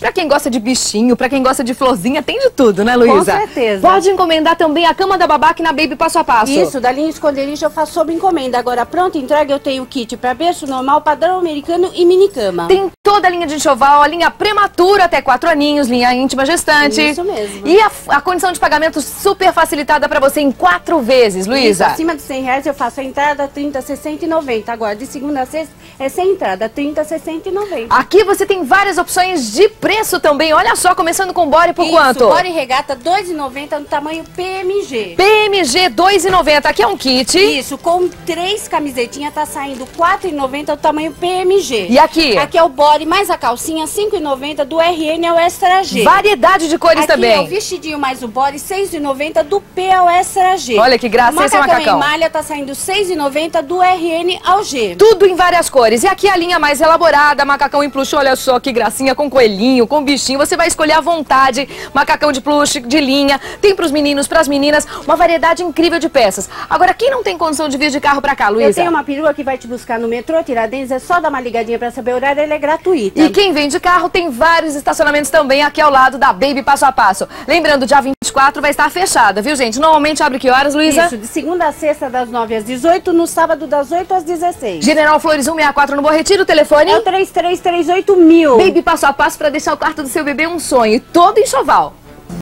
Pra quem gosta de bichinho, pra quem gosta de florzinha, tem de tudo, né, Luísa? Com certeza. Pode encomendar também a cama da babá aqui na Baby Passo a Passo. Isso, da linha esconderijo eu faço sob encomenda. Agora, pronta entrega, eu tenho kit para berço normal, padrão americano e mini cama. Tem toda a linha de enxoval, a linha prematura até 4 aninhos, linha íntima gestante. Isso mesmo. E a, a condição de pagamento super facilitada para você em quatro vezes, Luísa. acima de 100 reais eu faço a entrada 30, 60 e 90. Agora, de segunda a sexta é sem entrada, 30, 60 e 90. Aqui você tem várias opções de preço também. Olha só, começando com body por Isso, quanto? e regata 2,90 no tamanho PMG. PMG 2,90. Aqui é um kit. Isso, com três camisetinhas tá saindo 4,90 do tamanho PMG. E aqui? Aqui é o body mais a calcinha 5,90 do RN ao Extra G. Variedade de cores Aqui também. é o vestidinho mais o body 6,90 do P ao Extra G. Olha que graça, o esse macacão macacão. em malha tá saindo 6,90 do RN ao G. Tudo em várias cores. E aqui a linha mais elaborada, macacão em plush, olha só que gracinha, com coelhinho, com bichinho. Você vai escolher à vontade, macacão de plush, de linha. Tem pros meninos, pras meninas, uma variedade incrível de peças. Agora, quem não tem condição de vir de carro pra cá, Eu Luísa? tenho uma perua que vai te buscar no metrô Tiradentes, é só dar uma ligadinha pra saber o horário, ela é gratuita. E quem vem de carro tem vários estacionamentos também aqui ao lado da Baby Passo a Passo. Lembrando, dia 24 vai estar fechada, viu, gente? Normalmente abre que horas, Luísa? Isso, de segunda a sexta, das 9 às 18, no sábado, das 8 às 16. General Flores 164 no Bom Retiro, o telefone. É o 3338 mil. Baby Passo a Passo para deixar o quarto do seu bebê um sonho. E todo enxoval.